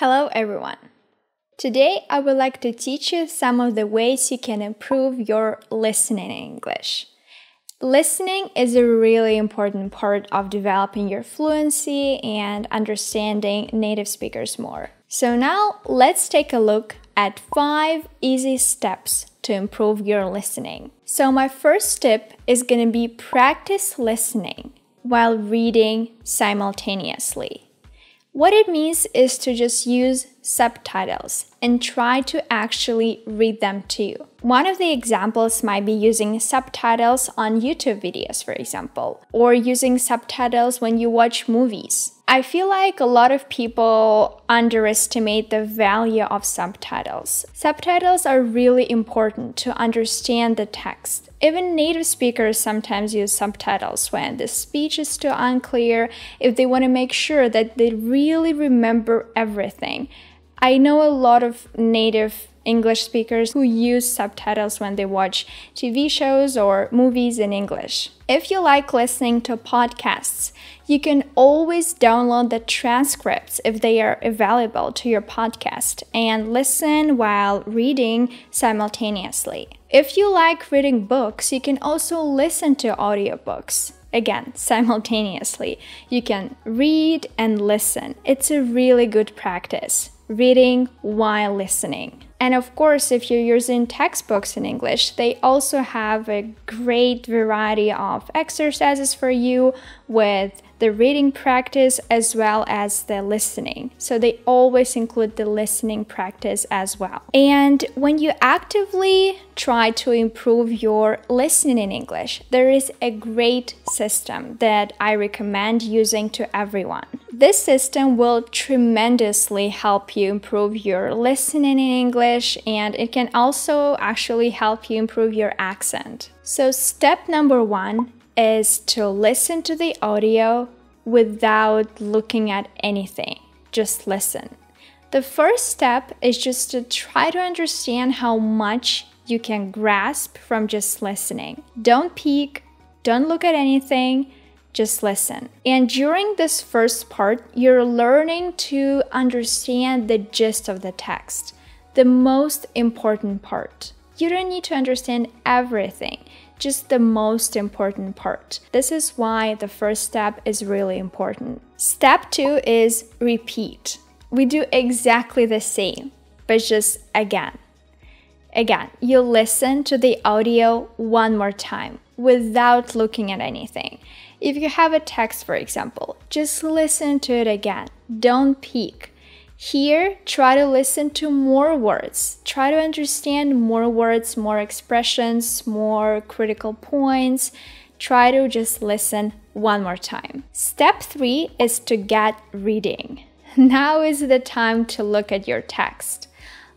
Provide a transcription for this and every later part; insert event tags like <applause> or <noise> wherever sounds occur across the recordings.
Hello, everyone. Today, I would like to teach you some of the ways you can improve your listening in English. Listening is a really important part of developing your fluency and understanding native speakers more. So, now let's take a look at five easy steps to improve your listening. So, my first tip is going to be practice listening while reading simultaneously. What it means is to just use subtitles and try to actually read them to you. One of the examples might be using subtitles on YouTube videos, for example, or using subtitles when you watch movies. I feel like a lot of people underestimate the value of subtitles. Subtitles are really important to understand the text. Even native speakers sometimes use subtitles when the speech is too unclear, if they want to make sure that they really remember everything. I know a lot of native English speakers who use subtitles when they watch TV shows or movies in English. If you like listening to podcasts, you can always download the transcripts if they are available to your podcast and listen while reading simultaneously. If you like reading books, you can also listen to audiobooks. Again, simultaneously. You can read and listen. It's a really good practice reading while listening. And of course, if you're using textbooks in English, they also have a great variety of exercises for you with the reading practice as well as the listening. So they always include the listening practice as well. And when you actively try to improve your listening in English, there is a great system that I recommend using to everyone. This system will tremendously help you improve your listening in English and it can also actually help you improve your accent. So, step number one is to listen to the audio without looking at anything. Just listen. The first step is just to try to understand how much you can grasp from just listening. Don't peek, don't look at anything, just listen. And during this first part, you're learning to understand the gist of the text, the most important part. You don't need to understand everything just the most important part. This is why the first step is really important. Step two is repeat. We do exactly the same, but just again. Again, you listen to the audio one more time without looking at anything. If you have a text, for example, just listen to it again. Don't peek. Here, try to listen to more words. Try to understand more words, more expressions, more critical points. Try to just listen one more time. Step three is to get reading. <laughs> Now is the time to look at your text.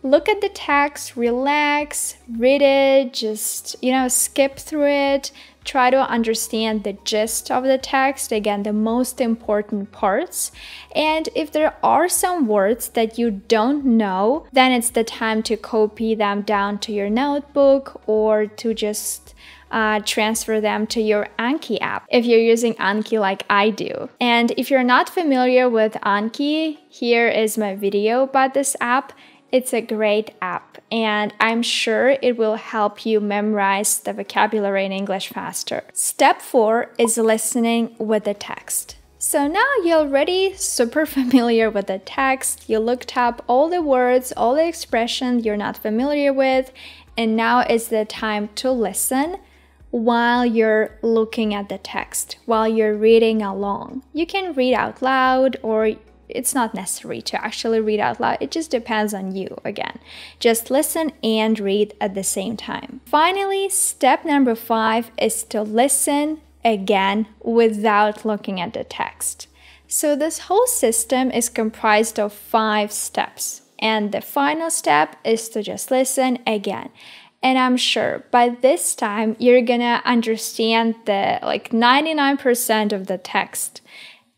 Look at the text, relax, read it, just, you know, skip through it, try to understand the gist of the text, again, the most important parts. And if there are some words that you don't know, then it's the time to copy them down to your notebook or to just uh, transfer them to your Anki app if you're using Anki like I do. And if you're not familiar with Anki, here is my video about this app. It's a great app, and I'm sure it will help you memorize the vocabulary in English faster. Step four is listening with the text. So now you're already super <laughs> familiar with the text, you looked up all the words, all the expressions you're not familiar with, and now is the time to listen while you're looking at the text, while you're reading along. You can read out loud or it's not necessary to actually read out loud. It just depends on you again. Just listen and read at the same time. Finally, step number five is to listen again without looking at the text. So, this whole system is comprised of five steps. And the final step is to just listen again. And I'm sure by this time you're gonna understand the like 99% of the text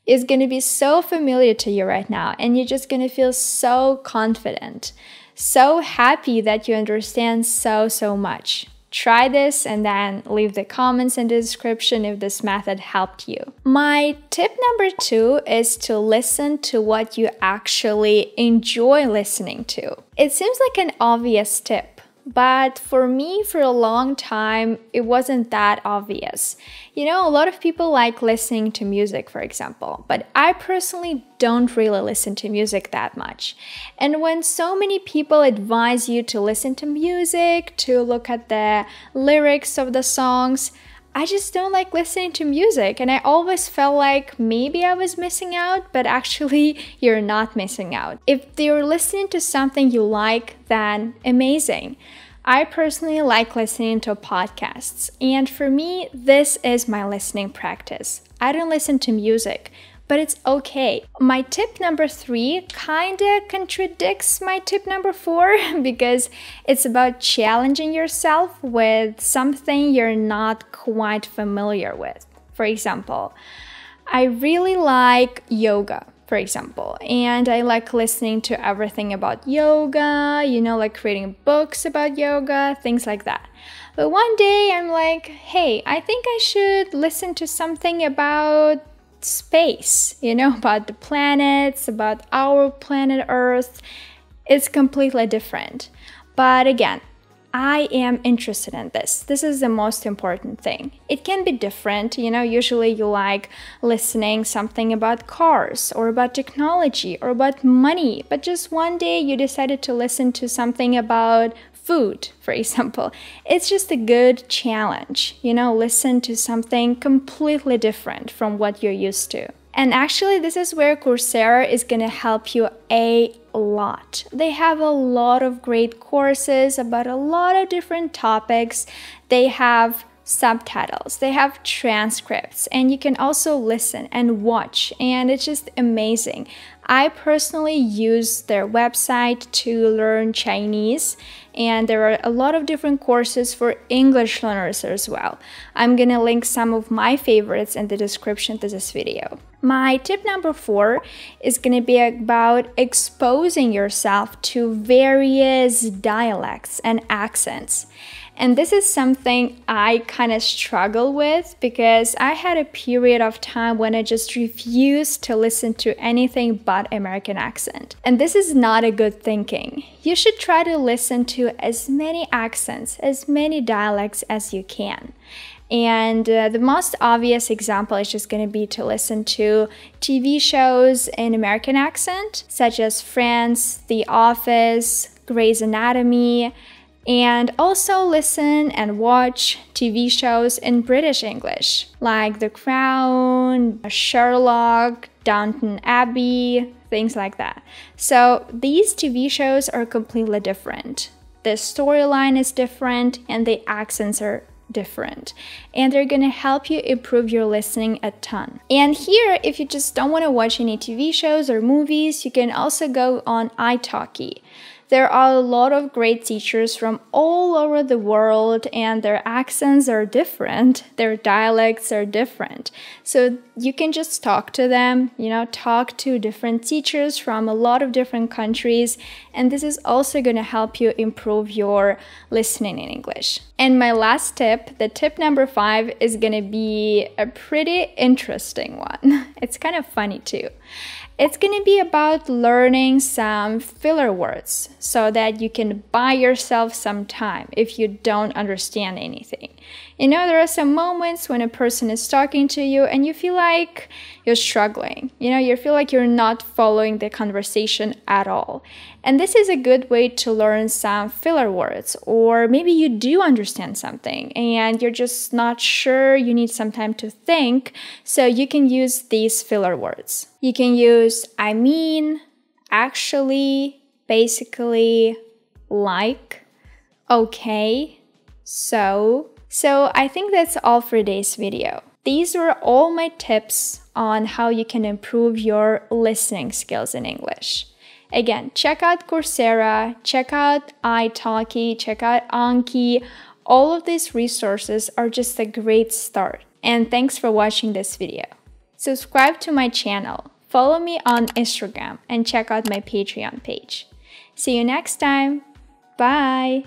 is going to be so familiar to you right now, and you're just going to feel so confident, so happy that you understand so, so much. Try this and then leave the comments in the description if this method helped you. My tip number two is to listen to what you actually enjoy listening to. It seems like an obvious tip, but for me, for a long time, it wasn't that obvious. You know, a lot of people like listening to music, for example, but I personally don't really listen to music that much. And when so many people advise you to listen to music, to look at the lyrics of the songs, I just don't like listening to music, and I always felt like maybe I was missing out, but actually, <laughs> you're not missing out. If you're listening to something you like, then amazing. I personally like listening to podcasts, and for me, this is my listening practice. I don't listen to music, but it's okay. My tip number three kind of contradicts my tip number four <laughs> because it's about challenging yourself with something you're not quite familiar with. For example, I really like yoga for example. And I like listening to everything about yoga, you know, like reading books about yoga, things like that. But one day I'm like, hey, I think I should listen to something about space, you know, <laughs> about the planets, about our planet Earth. It's completely different. But again, I am interested in this. This is the most important thing. It can be different, you know, usually you like listening something about cars or about technology or about money, but just one day you decided to listen to something about food, <laughs> for example. It's just a good challenge, you know, listen to something completely different from what you're used to. And actually, this is where Coursera is going to help you a lot. They have a lot of great courses about a lot of different topics. They have subtitles, they have transcripts, and you can also listen and watch, and it's just amazing. I personally use their website to learn Chinese, and there are a lot of different courses for English learners as well. I'm gonna link some of my favorites in the description to this video. My tip number four is gonna be about exposing yourself to various dialects and accents. And this is something I kind of struggle with because I had a period of time when I just refused to listen to anything but American accent. And this is not a good thinking. You should try to listen to as many accents, as many dialects as you can. And uh, the most obvious example is just going to be to listen to TV shows in American accent, such as Friends, The Office, Grey's Anatomy, and also listen and watch TV shows in British English, like The Crown, Sherlock, Downton Abbey, things like that. So these TV shows are completely different. The storyline is different and the accents are different and they're gonna help you improve your listening a ton. And here, if you just don't wanna watch any TV shows or movies, you can also go on italki. There are a lot of great teachers from all over the world, and their accents are different, their dialects are different. So you can just talk to them, you know, talk to different teachers from a lot of different countries, and this is also going to help you improve your listening in English. And my last tip, the tip number five, is going to be a pretty interesting one. <laughs> It's kind of funny too. It's going to be about learning some filler words so that you can buy yourself some time if you don't understand anything. You know, there are some moments when a person is talking to you and you feel like you're struggling. You know, you feel like you're not following the conversation at all. And this is a good way to learn some filler words, or maybe you do understand something and you're just not sure, you need some time to think. So you can use these filler words. You can use I mean, actually, basically, like, okay, so. So I think that's all for today's video. These were all my tips on how you can improve your listening skills in English. Again, check out Coursera, check out italki, check out Anki. All of these resources are just a great start. And thanks for watching this video. Subscribe to my channel, follow me on Instagram, and check out my Patreon page. See you next time. Bye.